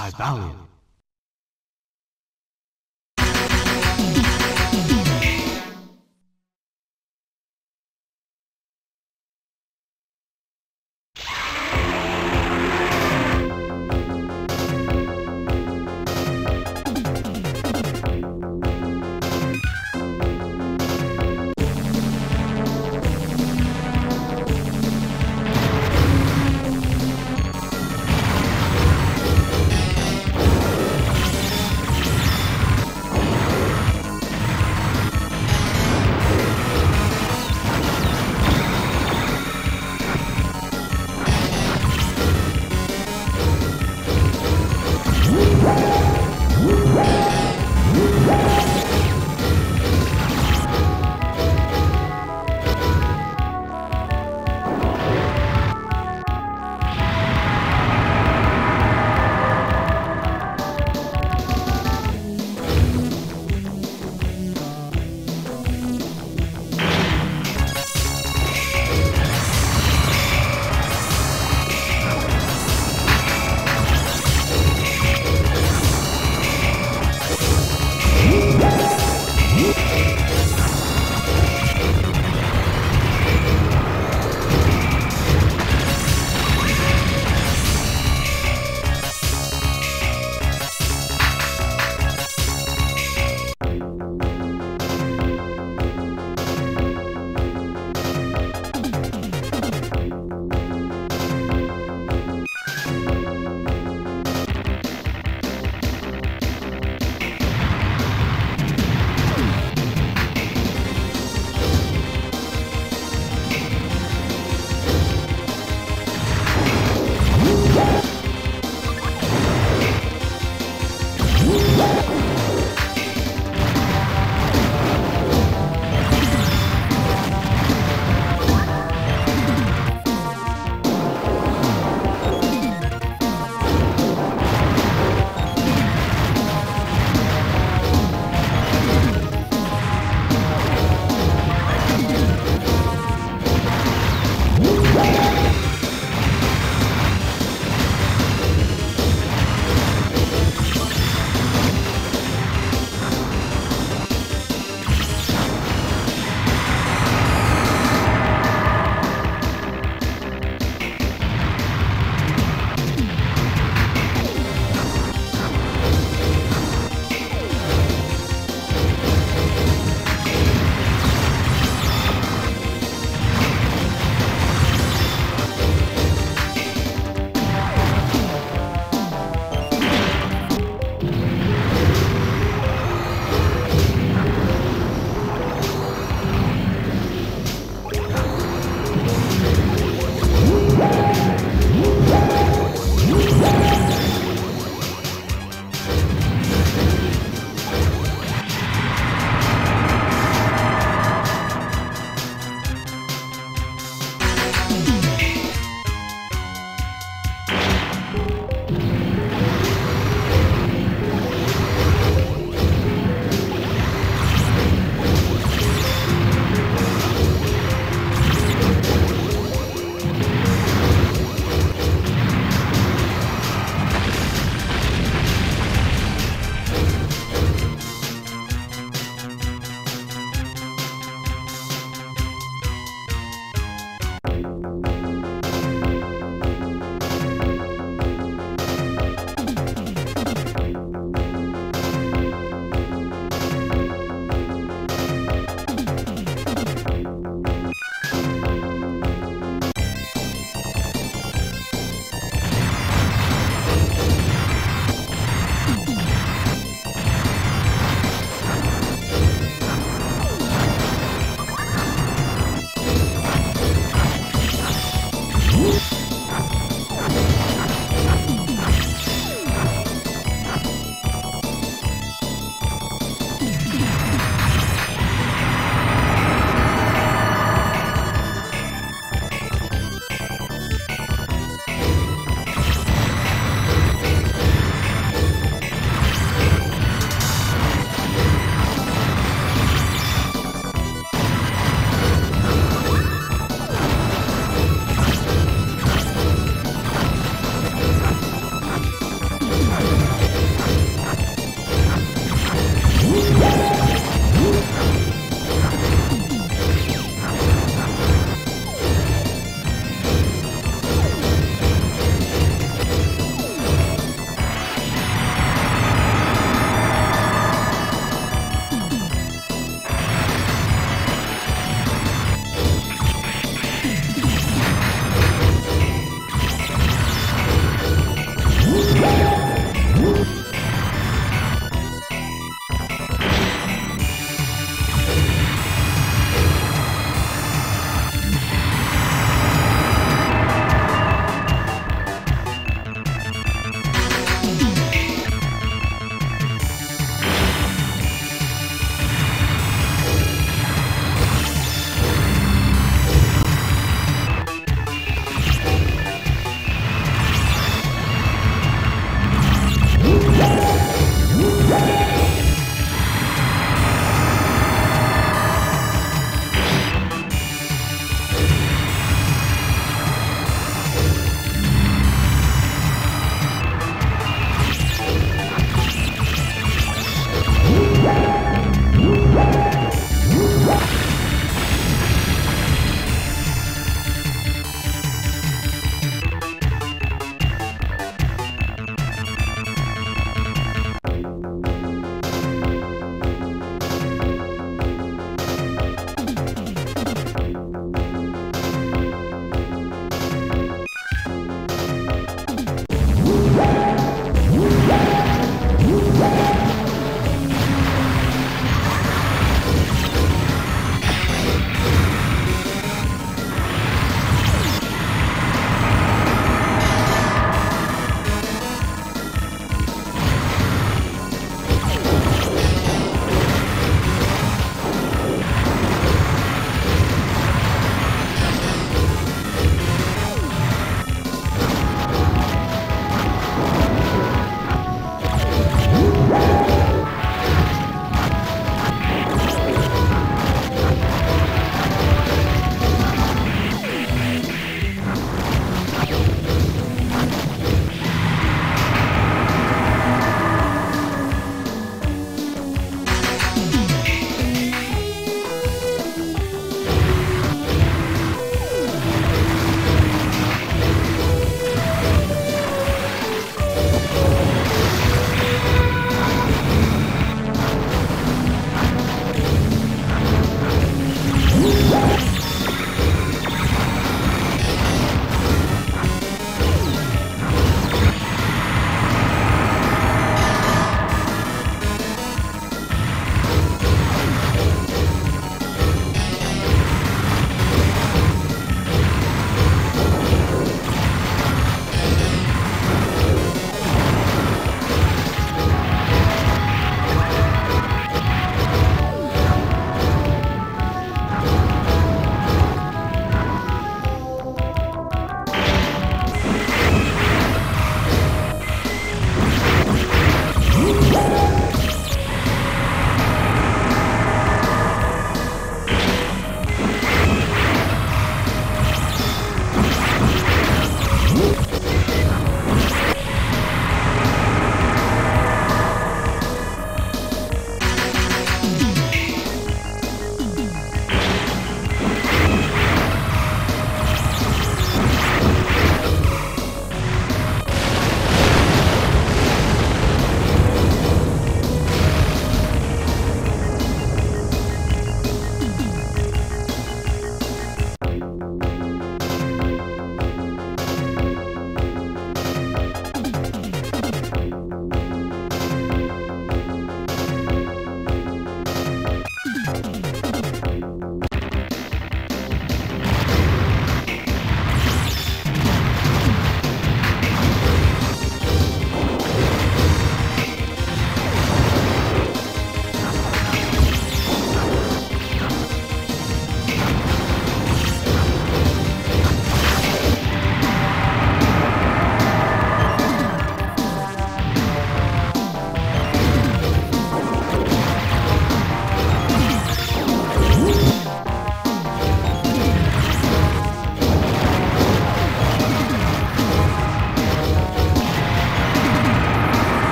Cybalion.